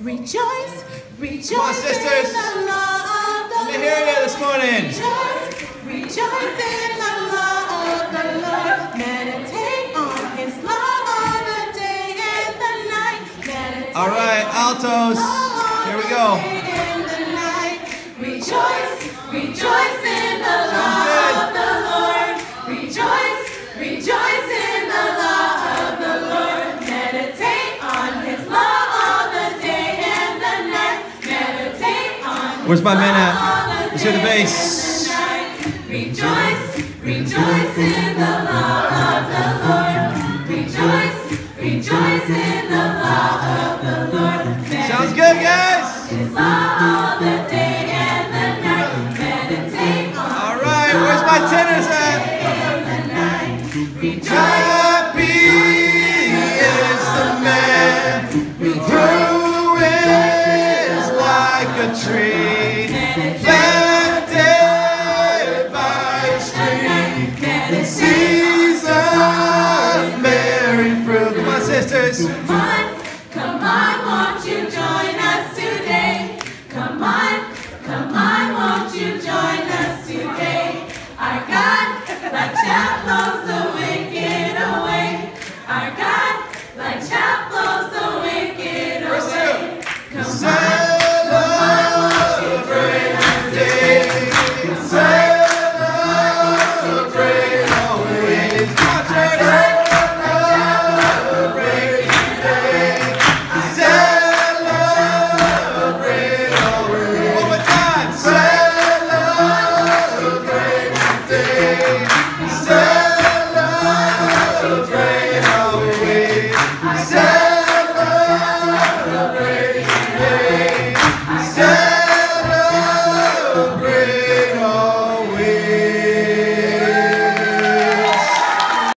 Rejoice, rejoice Come on, sisters. in the law of the Let me hear you this morning. Rejoice, rejoice in the law of the Lord. Meditate on his law all the day and the night. Meditate All right, altos. Here we go. Where's my man at? Let's hear the bass. and the night. Rejoice, rejoice in the law of the Lord. Rejoice, rejoice in the law of the Lord. Sounds good, guys. Law all the day and the night. Meditate All right, where's my tenors at? Happy is the man who is like a tree sisters. Sim.